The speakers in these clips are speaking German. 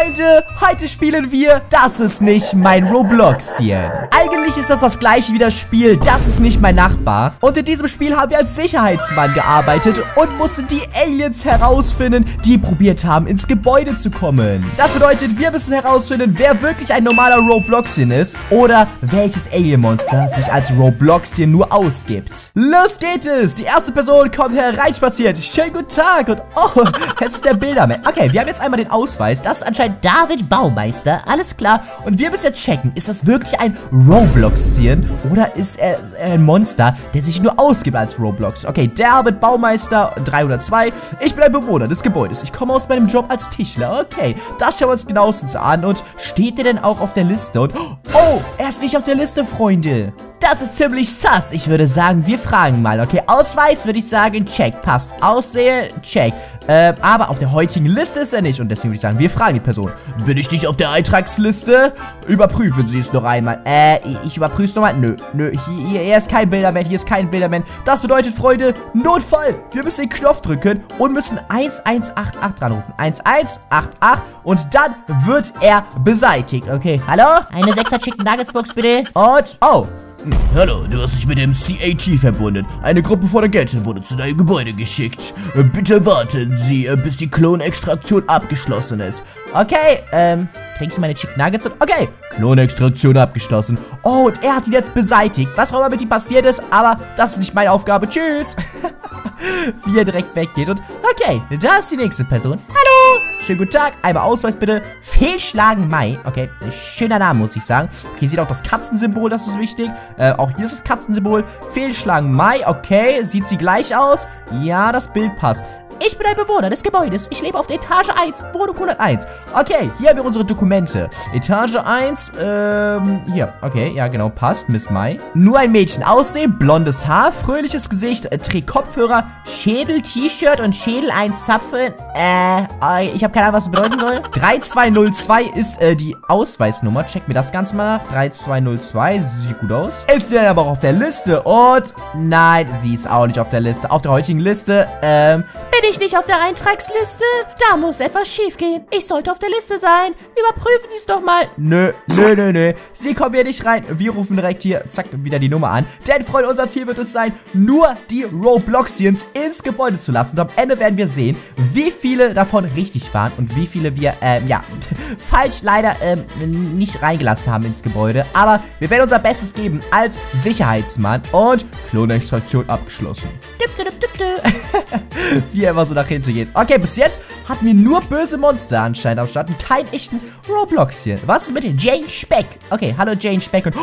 Freunde, heute spielen wir Das ist nicht mein Robloxchen. Eigentlich ist das das gleiche wie das Spiel Das ist nicht mein Nachbar. Und in diesem Spiel haben wir als Sicherheitsmann gearbeitet und mussten die Aliens herausfinden, die probiert haben, ins Gebäude zu kommen. Das bedeutet, wir müssen herausfinden, wer wirklich ein normaler Robloxien ist oder welches Alien-Monster sich als Robloxien nur ausgibt. Los geht es! Die erste Person kommt hereinspaziert. Schönen guten Tag und oh, es ist der Bildermann. Okay, wir haben jetzt einmal den Ausweis. Das ist anscheinend David Baumeister. Alles klar. Und wir müssen jetzt checken, ist das wirklich ein Robloxien oder ist er ein Monster, der sich nur ausgibt als Roblox? Okay, David Baumeister 302. Ich bin ein Bewohner des Gebäudes. Ich komme aus meinem Job als Tischler. Okay, das schauen wir uns genauestens an. Und steht der denn auch auf der Liste? Und oh, er ist nicht auf der Liste, Freunde. Das ist ziemlich sass. Ich würde sagen, wir fragen mal, okay? Ausweis würde ich sagen, check. Passt. Aussehe, check. Äh, aber auf der heutigen Liste ist er nicht. Und deswegen würde ich sagen, wir fragen die Person. Bin ich nicht auf der Eintragsliste? Überprüfen Sie es noch einmal. Äh, ich überprüfe es nochmal. Nö, nö, hier, hier, ist kein Bilderman. Hier ist kein Bilderman. Das bedeutet, Freunde, Notfall. Wir müssen den Knopf drücken und müssen 1188 anrufen. 1188 und dann wird er beseitigt. Okay, hallo? Eine 6er Chicken Nuggets Box bitte. Und, oh, Hm, Hallo, du hast dich mit dem CAT verbunden. Eine Gruppe von Agenten wurde zu deinem Gebäude geschickt. Bitte warten Sie, bis die Klonextraktion abgeschlossen ist. Okay, ähm, kriegst du meine Chicken Nuggets? Okay, Klonextraktion abgeschlossen. Oh, und er hat ihn jetzt beseitigt. Was auch immer mit ihm passiert ist, aber das ist nicht meine Aufgabe. Tschüss. Wie er direkt weggeht und, okay, da ist die nächste Person. Hallo. Schönen guten Tag. Einmal Ausweis bitte. Fehlschlagen Mai. Okay, schöner Name, muss ich sagen. Okay, sieht auch das Katzensymbol, das ist wichtig. Äh, auch hier ist das Katzensymbol. Fehlschlagen Mai. Okay, sieht sie gleich aus? Ja, das Bild passt. Ich bin ein Bewohner des Gebäudes. Ich lebe auf der Etage 1, Wohnung 101. Okay, hier haben wir unsere Dokumente. Etage 1, ähm, hier. Okay, ja genau, passt. Miss Mai. Nur ein Mädchen. Aussehen, blondes Haar, fröhliches Gesicht, äh, trägt Kopfhörer, Schädel, T-Shirt und Schädel 1 Zapfen. Äh, ich habe keine Ahnung, was das bedeuten soll. 3202 ist, äh, die Ausweisnummer. Check mir das Ganze mal nach. 3202, sieht gut aus. Ist sie denn aber auch auf der Liste? Und, nein, sie ist auch nicht auf der Liste. Auf der heutigen Liste, ähm, Bin ich nicht auf der Eintragsliste? Da muss etwas schiefgehen. Ich sollte auf der Liste sein. Überprüfen Sie es doch mal. Nö, nö, nö, nö. Sie kommen hier nicht rein. Wir rufen direkt hier, zack, wieder die Nummer an. Denn, Freunde, unser Ziel wird es sein, nur die Robloxians ins Gebäude zu lassen. Und am Ende werden wir sehen, wie viele davon richtig waren und wie viele wir, ähm, ja, falsch leider, ähm, nicht reingelassen haben ins Gebäude. Aber wir werden unser Bestes geben als Sicherheitsmann. Und Klonextraktion abgeschlossen. Düpp, düpp, düpp, düpp. wie er immer so nach hinten geht. Okay, bis jetzt hatten wir nur böse Monster anscheinend am Start und keinen echten Robloxchen. Was ist mit Jane Speck? Okay, hallo Jane Speck und...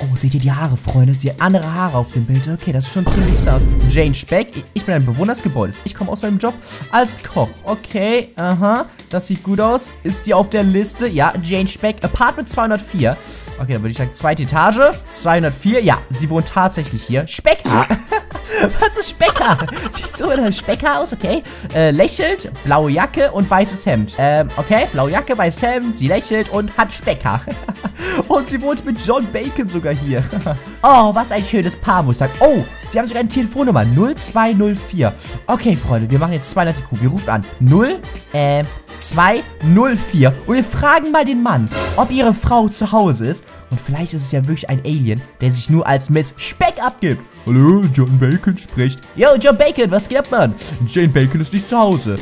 Oh, seht ihr die Haare, Freunde? Sie hat andere Haare auf dem Bild. Okay, das ist schon ziemlich sass. Jane Speck, ich bin ein Bewohner des Gebäudes. Ich komme aus meinem Job als Koch. Okay, aha, das sieht gut aus. Ist die auf der Liste? Ja, Jane Speck, Apartment 204. Okay, dann würde ich sagen, zweite Etage, 204. Ja, sie wohnt tatsächlich hier. Specker. Was ist Specker? Sieht so ein Specker aus, okay. Äh, lächelt, blaue Jacke und weißes Hemd. Ähm, okay, blaue Jacke, weißes Hemd, sie lächelt und hat Specker. und sie wohnt mit John Bacon sogar hier. oh, was ein schönes Paar, muss ich sagen. Oh, sie haben sogar eine Telefonnummer. 0204. Okay, Freunde, wir machen jetzt 200 IQ. Wir rufen an. 0, äh, 204. Und wir fragen mal den Mann, ob ihre Frau zu Hause ist. Und vielleicht ist es ja wirklich ein Alien, der sich nur als Miss Speck abgibt. Hallo, John Bacon spricht. Yo, John Bacon, was geht ab, Mann? Jane Bacon ist nicht zu Hause.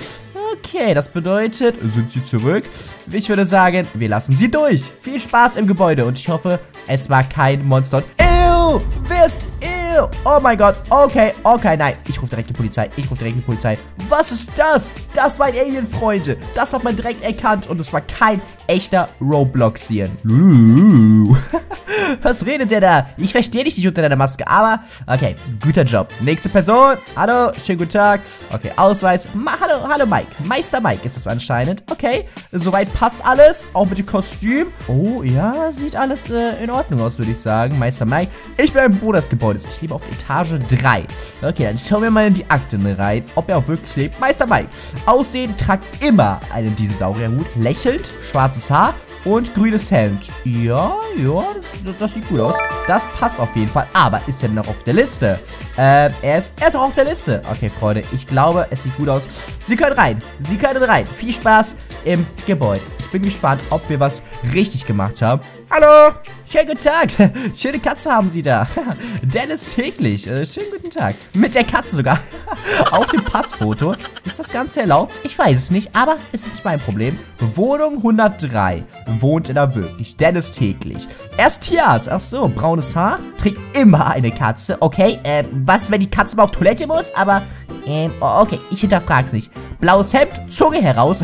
Okay, das bedeutet, sind sie zurück? Ich würde sagen, wir lassen sie durch. Viel Spaß im Gebäude und ich hoffe, es war kein Monster. Ew! Wer ist Ew? Oh mein Gott. Okay, okay, nein. Ich rufe direkt die Polizei. Ich rufe direkt die Polizei. Was ist das? Das war ein Alien, Freunde. Das hat man direkt erkannt und es war kein echter Robloxian. Lulu. Was redet der da? Ich verstehe dich nicht unter deiner Maske, aber okay, guter Job. Nächste Person. Hallo, schönen guten Tag. Okay, Ausweis. Ma hallo, hallo Mike. Meister Mike ist es anscheinend. Okay, soweit passt alles. Auch mit dem Kostüm. Oh, ja, sieht alles äh, in Ordnung aus, würde ich sagen. Meister Mike. Ich bin ein Bruder des Gebäudes. Ich lebe auf Etage 3. Okay, dann schauen wir mal in die Akten rein, ob er auch wirklich lebt. Meister Mike. Aussehen, tragt immer einen Dinosaurierhut. Lächelt, schwarzes Haar und grünes Hemd. Ja, ja, das sieht gut aus. Das passt auf jeden Fall. Aber ist er noch auf der Liste? Äh, er ist, er ist auch auf der Liste. Okay, Freunde, ich glaube, es sieht gut aus. Sie können rein. Sie können rein. Viel Spaß im Gebäude. Ich bin gespannt, ob wir was richtig gemacht haben. Hallo! Schönen guten Tag! Schöne Katze haben Sie da. Dennis täglich. Äh, schönen guten Tag. Mit der Katze sogar. Auf dem Passfoto. Ist das Ganze erlaubt? Ich weiß es nicht, aber es ist nicht mein Problem. Wohnung 103. Wohnt in der wirklich. Dennis täglich. Er ist Tierarzt. Ach so, braunes Haar. Trägt immer eine Katze. Okay, äh, was, wenn die Katze mal auf Toilette muss? Aber, ähm, okay, ich hinterfrag's nicht. Blaues Hemd, Zunge heraus.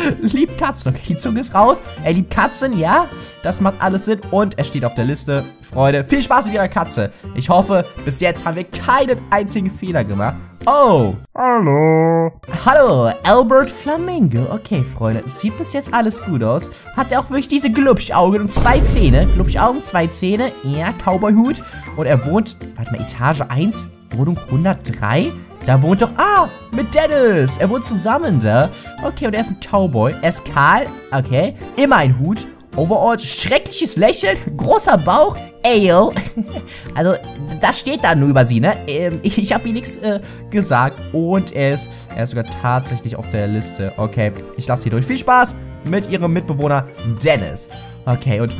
liebt Katzen. Okay, die Zunge ist raus. Er liebt Katzen, ja. Das macht alles Sinn. Und er steht auf der Liste. Freunde, viel Spaß mit ihrer Katze. Ich hoffe, bis jetzt haben wir keinen einzigen Fehler gemacht. Oh. Hallo. Hallo, Albert Flamingo. Okay, Freunde, sieht bis jetzt alles gut aus. Hat er auch wirklich diese Glubschaugen und zwei Zähne. Glubschaugen, zwei Zähne. Ja, Cowboyhut. Und er wohnt, warte mal, Etage 1, Wohnung 103. Da wohnt doch... Ah, mit Dennis. Er wohnt zusammen da. Okay, und er ist ein Cowboy. Er ist kahl. Okay. Immer ein Hut. Overall schreckliches Lächeln. Großer Bauch. Ey, yo. Also, das steht da nur über sie, ne? Ähm, ich habe ihm nichts äh, gesagt. Und er ist, er ist sogar tatsächlich auf der Liste. Okay, ich lasse sie durch. Viel Spaß mit ihrem Mitbewohner Dennis. Okay, und...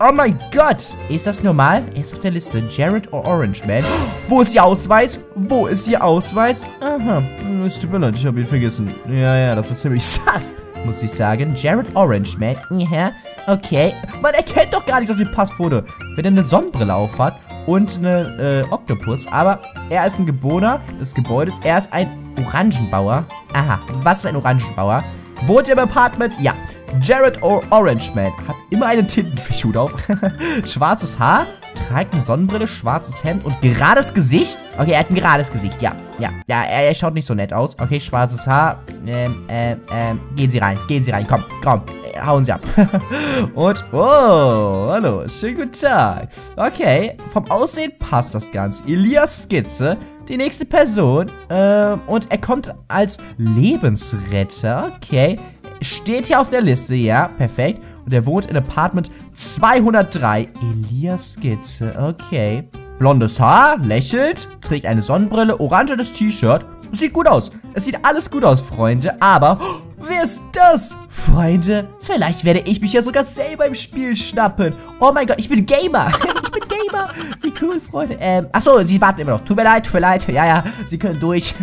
Oh mein Gott! Ist das normal? Er ist auf der Liste. Jared or Orange Man. Wo ist Ihr Ausweis? Wo ist Ihr Ausweis? Aha. Es tut mir leid, ich habe ihn vergessen. Ja, ja, das ist ziemlich sass, muss ich sagen. Jared Orange Man. Ja, okay. Man erkennt doch gar nichts auf dem Passfoto. Wenn er eine Sonnenbrille aufhat und eine äh, Oktopus. Aber er ist ein Geborener des Gebäudes. Er ist ein Orangenbauer. Aha, was ist ein Orangenbauer? Wohnt im Apartment? Ja. Jared o Orange Man hat immer einen Tintenfischhut auf. Schwarzes Haar, trägt eine Sonnenbrille, schwarzes Hemd und gerades Gesicht. Okay, er hat ein gerades Gesicht, ja. Ja, ja, er, er schaut nicht so nett aus. Okay, schwarzes Haar. Ähm, ähm, ähm, gehen Sie rein, gehen Sie rein, komm, komm, äh, hauen Sie ab. und, oh, hallo, schönen guten Tag. Okay, vom Aussehen passt das Ganze. Elias Skizze die nächste Person. Ähm, und er kommt als Lebensretter. Okay. Steht hier auf der Liste, ja. Perfekt. Und er wohnt in Apartment 203. Elias Skizze. Okay. Blondes Haar, lächelt, trägt eine Sonnenbrille, orangenes T-Shirt. Sieht gut aus. Es sieht alles gut aus, Freunde. Aber, wer ist das? Freunde, vielleicht werde ich mich ja sogar selber im Spiel schnappen. Oh mein Gott, ich bin Gamer. ich bin Gamer. Wie cool, Freunde. Ähm, achso, sie warten immer noch. Tut mir leid, tut mir leid. Ja, ja, sie können durch.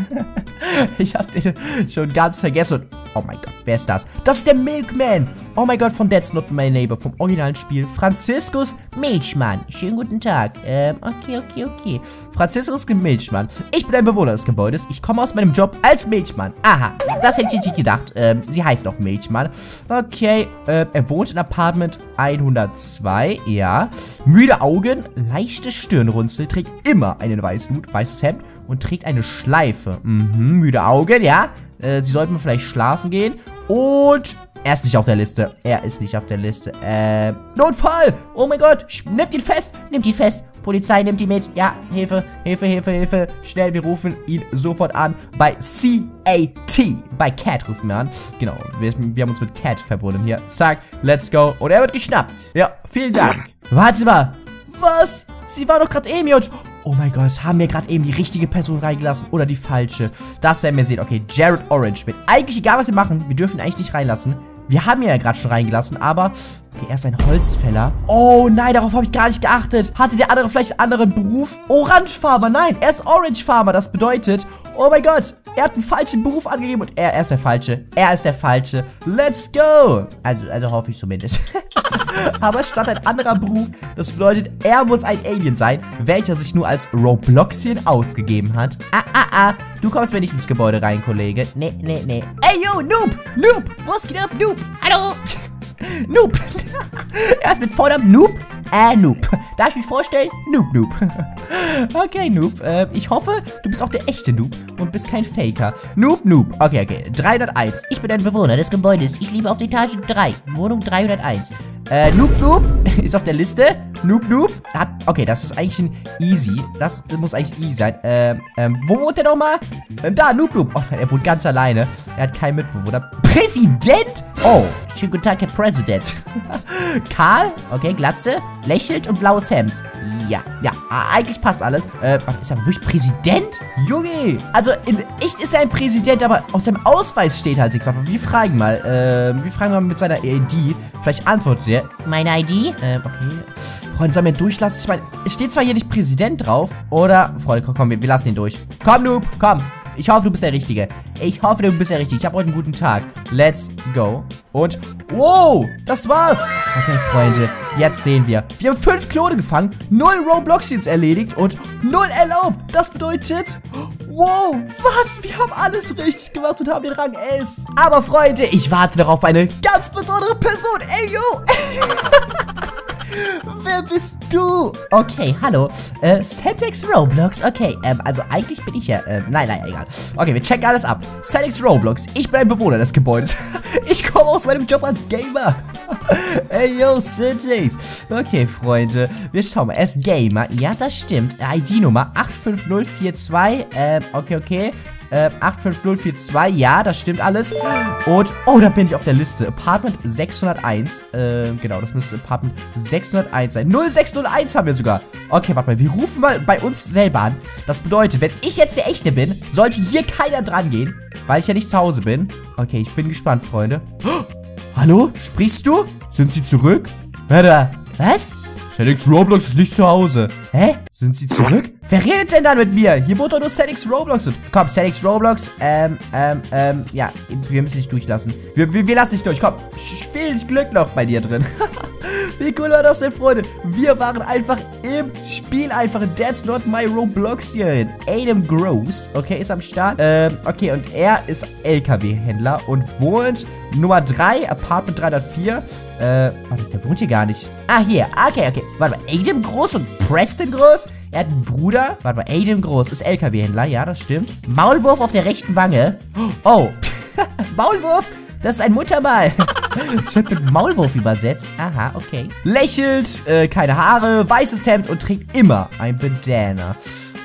ich habe den schon ganz vergessen. Oh mein Gott, wer ist das? Das ist der Milkman. Oh mein Gott, von That's Not My Neighbor, vom originalen Spiel. Franziskus Milchmann. Schönen guten Tag. Ähm, okay, okay, okay. Franziskus Milchmann. Ich bin ein Bewohner des Gebäudes. Ich komme aus meinem Job als Milchmann. Aha, das hätte ich nicht gedacht. Ähm, sie heißt auch Milchmann. Okay, äh, er wohnt in Apartment 102, ja. Müde Augen, leichte Stirnrunzel, trägt immer einen weißen Hut, weißes Hemd und trägt eine Schleife. Mhm, müde Augen, ja. Äh, sie sollten vielleicht schlafen gehen. Und er ist nicht auf der Liste. Er ist nicht auf der Liste. Äh, Notfall! Oh mein Gott! Nimmt ihn fest! Nimmt ihn fest! Polizei nimmt ihn mit. Ja, Hilfe, Hilfe, Hilfe, Hilfe. Schnell, wir rufen ihn sofort an bei CAT. Bei Cat rufen wir an. Genau, wir, wir haben uns mit Cat verbunden hier. Zack, let's go. Und er wird geschnappt. Ja, vielen Dank. Warte mal. Was? Sie war doch gerade und... Oh mein Gott, haben wir gerade eben die richtige Person reingelassen oder die falsche? Das werden wir sehen. Okay, Jared Orange mit. Eigentlich egal, was wir machen, wir dürfen ihn eigentlich nicht reinlassen. Wir haben ihn ja gerade schon reingelassen, aber... Okay, er ist ein Holzfäller. Oh nein, darauf habe ich gar nicht geachtet. Hatte der andere vielleicht einen anderen Beruf? Orangefarmer, nein, er ist Orangefarmer. Das bedeutet, oh mein Gott, er hat einen falschen Beruf angegeben und er, er ist der Falsche. Er ist der Falsche. Let's go. Also, also hoffe ich zumindest. Aber statt ein anderer Beruf, das bedeutet, er muss ein Alien sein, welcher sich nur als Robloxien ausgegeben hat. Ah, ah, ah. Du kommst mir nicht ins Gebäude rein, Kollege. Nee, nee, nee. Ey, yo, Noob! Noob! Was geht ab, Noob? Hallo! Noob! er ist mit Vornamen Noob. Äh, Noob. Darf ich mich vorstellen? Noob, Noob. Okay, Noob. Äh, ich hoffe, du bist auch der echte Noob und bist kein Faker. Noob, Noob. Okay, okay. 301. Ich bin ein Bewohner des Gebäudes. Ich lebe auf Etage 3. Wohnung 301. Äh, Noob, Noob ist auf der Liste. Noob Noob. Hat, okay, das ist eigentlich ein Easy. Das muss eigentlich easy sein. Ähm, ähm, wo wohnt der nochmal? Ähm, da, Noob Noob. Oh er wohnt ganz alleine. Er hat keinen Mitbewohner. Präsident? Oh, schönen guten Tag, Herr Präsident. Karl, okay, Glatze, lächelt und blaues Hemd. Ja, ja, eigentlich passt alles. Äh, was, ist er wirklich Präsident? Junge! Also, in echt ist er ein Präsident, aber auf seinem Ausweis steht halt nichts. Wir fragen mal, äh, wir fragen mal mit seiner ID. Vielleicht antwortet er. Meine ID? Ähm, okay. Freunde, sollen wir ihn durchlassen? Ich meine, es steht zwar hier nicht Präsident drauf, oder? Freunde, komm, komm wir, wir lassen ihn durch. Komm, Noob, komm. Ich hoffe, du bist der Richtige. Ich hoffe, du bist der Richtige. Ich habe heute einen guten Tag. Let's go. Und, wow, das war's. Okay, Freunde, jetzt sehen wir. Wir haben fünf Klone gefangen, null Roblox jetzt erledigt und null erlaubt. Das bedeutet, wow, was? Wir haben alles richtig gemacht und haben den Rang S. Aber, Freunde, ich warte noch auf eine ganz besondere Person. Ey, yo. Wer bist du? Okay, hallo. Äh, Setex Roblox. Okay, ähm, also eigentlich bin ich ja, ähm, nein, nein, egal. Okay, wir checken alles ab. Setex Roblox. Ich bin ein Bewohner des Gebäudes. ich komme aus meinem Job als Gamer. Ey, yo, Setex. Okay, Freunde. Wir schauen mal. Er ist Gamer. Ja, das stimmt. ID-Nummer 85042. Ähm, okay, okay. Äh, 85042, ja, das stimmt alles. Und, oh, da bin ich auf der Liste. Apartment 601. Äh, genau, das müsste Apartment 601 sein. 0601 haben wir sogar. Okay, warte mal, wir rufen mal bei uns selber an. Das bedeutet, wenn ich jetzt der Echte bin, sollte hier keiner dran gehen, weil ich ja nicht zu Hause bin. Okay, ich bin gespannt, Freunde. Oh, hallo? Sprichst du? Sind sie zurück? Wer da? Was? Celix Roblox ist nicht zu Hause. Hä? Sind sie zurück? Wer redet denn dann mit mir? Hier wurde doch nur Celix Roblox. Und komm, Celix Roblox. Ähm, ähm, ähm, ja, wir müssen dich durchlassen. Wir, wir, wir lassen dich durch. Komm, dich Glück noch bei dir drin. Wie cool war das denn, Freunde? Wir waren einfach im Spiel einfach. That's not my Roblox hier. Adam Gross, okay, ist am Start. Ähm, okay, und er ist LKW-Händler und wohnt Nummer 3, Apartment 304. Äh, warte, der wohnt hier gar nicht. Ah, hier. Okay, okay. Warte mal, Adam Groß und Preston Groß? Er hat einen Bruder. Warte mal, Adam Groß ist LKW-Händler. Ja, das stimmt. Maulwurf auf der rechten Wange. Oh. Maulwurf das ist ein Muttermal. Das wird mit Maulwurf übersetzt. Aha, okay. Lächelt, äh, keine Haare, weißes Hemd und trägt immer ein Bandana.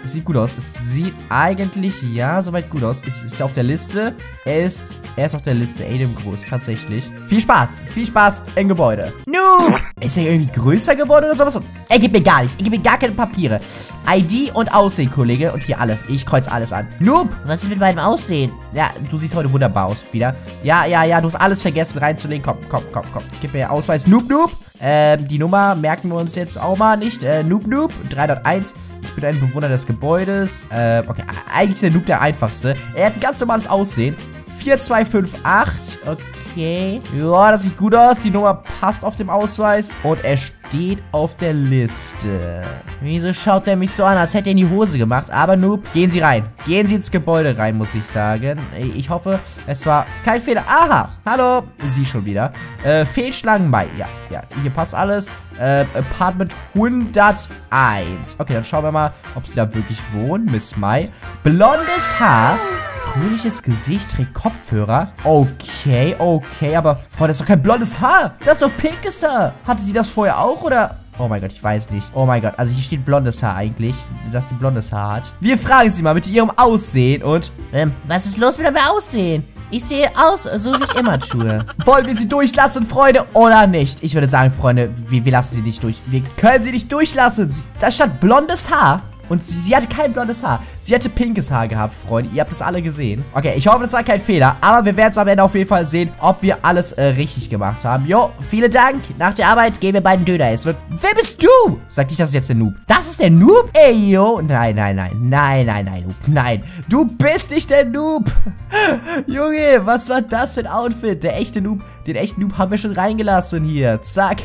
Sieht gut aus. Es sieht eigentlich, ja, soweit gut aus. Ist, ist auf der Liste. Er ist, er ist auf der Liste. Adam Groß, tatsächlich. Viel Spaß. Viel Spaß im Gebäude. Noob! Ist er irgendwie größer geworden oder sowas? Er gibt mir gar nichts. Er gibt mir gar keine Papiere. ID und Aussehen, Kollege. Und hier alles. Ich kreuze alles an. Noob! Was ist mit meinem Aussehen? Ja, du siehst heute wunderbar aus wieder. Ja, ja, ja, du hast alles vergessen reinzulegen. Komm, komm, komm, komm. Gib mir Ausweis. Noob, Noob. Ähm, die Nummer merken wir uns jetzt auch mal nicht. Äh, Noob, Noob. 301. Ich bin ein Bewohner des Gebäudes. Äh, okay, eigentlich ist der Noob der einfachste. Er hat ein ganz normales Aussehen. 4258. Okay. Ja, das sieht gut aus. Die Nummer passt auf dem Ausweis. Und er steht auf der Liste. Wieso schaut der mich so an, als hätte er in die Hose gemacht? Aber Noob, gehen Sie rein. Gehen Sie ins Gebäude rein, muss ich sagen. Ich hoffe, es war kein Fehler. Aha, hallo. Sie schon wieder. Äh, Fehlschlagen Mai. Ja, ja, hier passt alles. Äh, Apartment 101. Okay, dann schauen wir mal, ob sie da wirklich wohnen. Miss Mai. Blondes Haar. Fröhliches Gesicht, trägt Kopfhörer. Okay, okay, aber Frau, das ist doch kein blondes Haar. Das ist doch pinkes Haar. Hatte sie das vorher auch oder... Oh mein Gott, ich weiß nicht. Oh mein Gott, also hier steht blondes Haar eigentlich, dass die blondes Haar hat. Wir fragen sie mal mit ihrem Aussehen und... Ähm, was ist los mit deinem Aussehen? Ich sehe aus, so wie ich immer tue. Wollen wir sie durchlassen, Freunde, oder nicht? Ich würde sagen, Freunde, wir, wir lassen sie nicht durch. Wir können sie nicht durchlassen. Da stand blondes Haar. Und sie, hatte kein blondes Haar. Sie hatte pinkes Haar gehabt, Freunde. Ihr habt das alle gesehen. Okay, ich hoffe, das war kein Fehler. Aber wir werden es am Ende auf jeden Fall sehen, ob wir alles äh, richtig gemacht haben. Jo, vielen Dank. Nach der Arbeit gehen wir beiden Döner essen. Wer bist du? Sag nicht, das ist jetzt der Noob. Das ist der Noob? Ey, yo. Nein, nein, nein. Nein, nein, nein, Noob. Nein. Du bist nicht der Noob. Junge, was war das für ein Outfit? Der echte Noob. Den echten Noob haben wir schon reingelassen hier. Zack.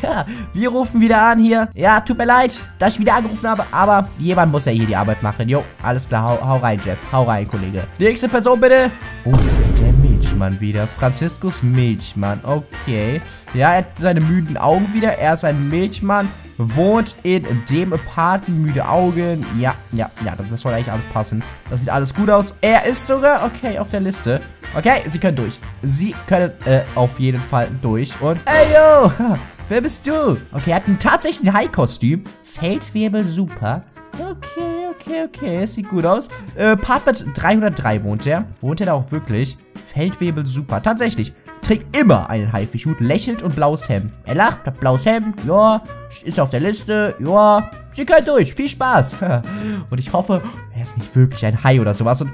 Wir rufen wieder an hier. Ja, tut mir leid, dass ich wieder angerufen habe. Aber jemand muss ja hier die Arbeit machen. Jo, alles klar. Hau, hau rein, Jeff. Hau rein, Kollege. Nächste Person bitte. Oh, der Milchmann wieder. Franziskus Milchmann. Okay. Ja, er hat seine müden Augen wieder. Er ist ein Milchmann. Wohnt in dem Apartment, müde Augen. Ja, ja, ja, das soll eigentlich alles passen. Das sieht alles gut aus. Er ist sogar, okay, auf der Liste. Okay, sie können durch. Sie können äh, auf jeden Fall durch. Und, ey, yo, wer bist du? Okay, er hat ein tatsächlich ein High-Kostüm. Feldwebel super. Okay, okay, okay, sieht gut aus. Äh, Partment 303 wohnt er. Wohnt er da auch wirklich? Feldwebel super. Tatsächlich. Trägt immer einen Haifischhut, lächelt und blaues Hemd. Er lacht, hat blaues Hemd, ja, ist auf der Liste, ja. Sie können durch, viel Spaß. und ich hoffe, er ist nicht wirklich ein Hai oder sowas. Und,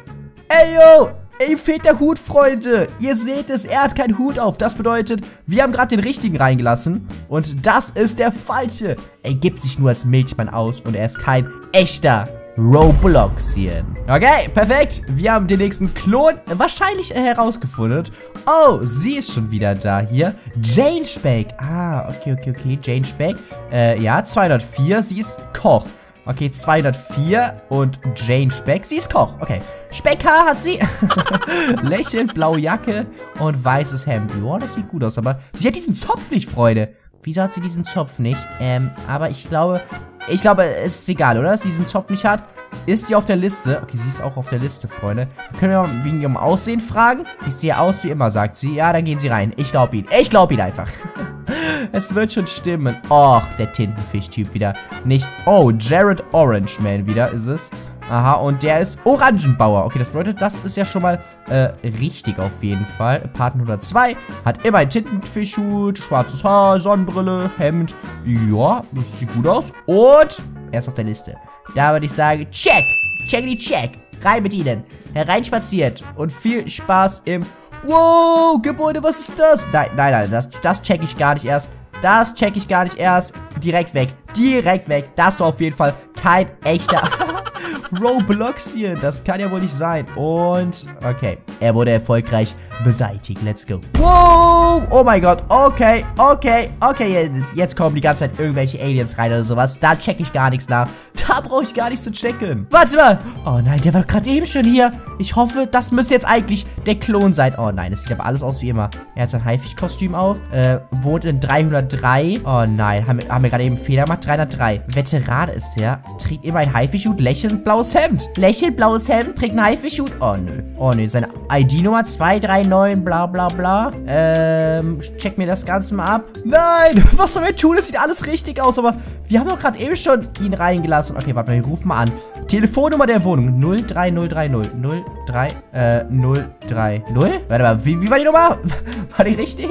ey, yo, Ihm fehlt der Hut, Freunde. Ihr seht es, er hat keinen Hut auf. Das bedeutet, wir haben gerade den richtigen reingelassen. Und das ist der falsche. Er gibt sich nur als Milchmann aus und er ist kein echter Robloxian. Okay, perfekt. Wir haben den nächsten Klon wahrscheinlich herausgefunden. Oh, sie ist schon wieder da hier. Jane Speck. Ah, okay, okay, okay. Jane Speck. Äh, ja, 204. Sie ist Koch. Okay, 204 und Jane Speck. Sie ist Koch. Okay. Speckhaar hat sie. Lächeln, blaue Jacke und weißes Hemd. Ja, das sieht gut aus, aber sie hat diesen Zopf nicht, Freunde. Wieso hat sie diesen Zopf nicht? Ähm, aber ich glaube, ich glaube, es ist egal, oder? Dass sie diesen Zopf nicht hat. Ist sie auf der Liste? Okay, sie ist auch auf der Liste, Freunde. Können wir mal wegen ihrem Aussehen fragen? Ich sehe aus wie immer, sagt sie. Ja, dann gehen sie rein. Ich glaube ihn. Ich glaube ihn einfach. es wird schon stimmen. Och, der Tintenfisch-Typ wieder. Nicht. Oh, Jared Orange Man wieder ist es. Aha, und der ist Orangenbauer. Okay, das bedeutet, das ist ja schon mal äh, richtig auf jeden Fall. Paten 102 hat immer ein Tintenfischhut, schwarzes Haar, Sonnenbrille, Hemd. Ja, das sieht gut aus. Und er ist auf der Liste. Da würde ich sagen, check, check die check. Rein mit ihnen. Hereinspaziert. Und viel Spaß im... Wow, Gebäude, was ist das? Nein, nein, nein, das, das check ich gar nicht erst. Das check ich gar nicht erst. Direkt weg. Direkt weg. Das war auf jeden Fall kein echter... Robloxian. Das kann ja wohl nicht sein. Und, okay. Er wurde erfolgreich beseitigt. Let's go. Wow. Oh mein Gott. Okay, okay, okay. Jetzt, jetzt kommen die ganze Zeit irgendwelche Aliens rein oder sowas. Da check ich gar nichts nach. Da brauche ich gar nichts zu checken. Warte mal. Oh nein, der war gerade eben schon hier. Ich hoffe, das müsste jetzt eigentlich der Klon sein. Oh nein, es sieht aber alles aus wie immer. Er hat sein Haifisch-Kostüm auf. Äh, wohnt in 303. Oh nein, haben, haben wir gerade eben Fehler gemacht. 303. Veteran ist der. Trägt immer ein Haifischhut, lächelnd blaues Hemd. Lächelt blaues Hemd, trägt ein Haifischhut. Oh nö. Oh nö, seine ID-Nummer 239, bla bla bla. Ähm, check mir das Ganze mal ab. Nein, was soll wir tun? Das sieht alles richtig aus, aber wir haben doch gerade eben schon ihn reingelassen. Okay, warte mal, wir rufen mal an. Telefonnummer der Wohnung 03030. 03, äh, 030. Warte mal, wie, wie war die Nummer? War die richtig?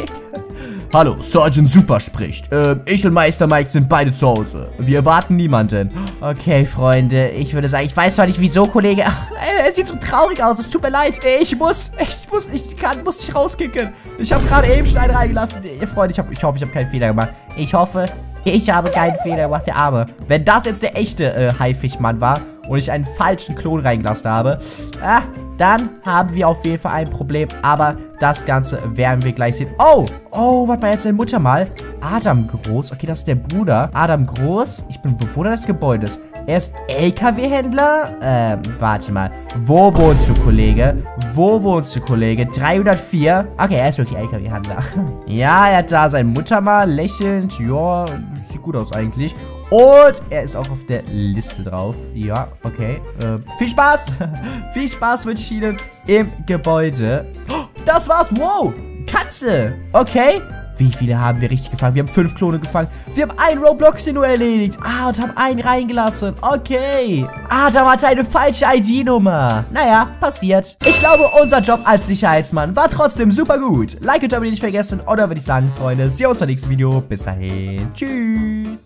Hallo, Sergeant Super spricht. Äh, ich und Meister Mike sind beide zu Hause. Wir erwarten niemanden. Okay, Freunde, ich würde sagen, ich weiß zwar nicht wieso, Kollege. Ach, es sieht so traurig aus, es tut mir leid. Ich muss, ich muss, ich kann, muss dich rauskicken. Ich habe gerade eben schon einen reingelassen. Ihr Freunde, ich, hab, ich hoffe, ich habe keinen Fehler gemacht. Ich hoffe, ich habe keinen Fehler gemacht, der Arme. Wenn das jetzt der echte äh, Haifischmann war und ich einen falschen Klon reingelassen habe, ah, dann haben wir auf jeden Fall ein Problem. Aber das Ganze werden wir gleich sehen. Oh, oh, warte mal, jetzt seine Mutter mal. Adam Groß, okay, das ist der Bruder. Adam Groß, ich bin Bewohner des Gebäudes. Er ist LKW-Händler? Ähm, warte mal. Wo wohnst du, Kollege? Wo wohnst du, Kollege? 304? Okay, er ist wirklich LKW-Händler. ja, er hat da seine Mutter mal lächelnd. Ja, sieht gut aus eigentlich. Und er ist auch auf der Liste drauf. Ja, okay. Äh, viel Spaß. viel Spaß wünsche ich Ihnen im Gebäude. Oh, das war's. Wow. Katze. Okay. Wie viele haben wir richtig gefangen? Wir haben fünf Klone gefangen. Wir haben einen Roblox nur erledigt. Ah, und haben einen reingelassen. Okay. Adam hatte eine falsche ID-Nummer. Naja, passiert. Ich glaube, unser Job als Sicherheitsmann war trotzdem super gut. Like und Abonnieren nicht vergessen. Oder würde ich sagen, Freunde, sehen wir uns beim nächsten Video. Bis dahin. Tschüss.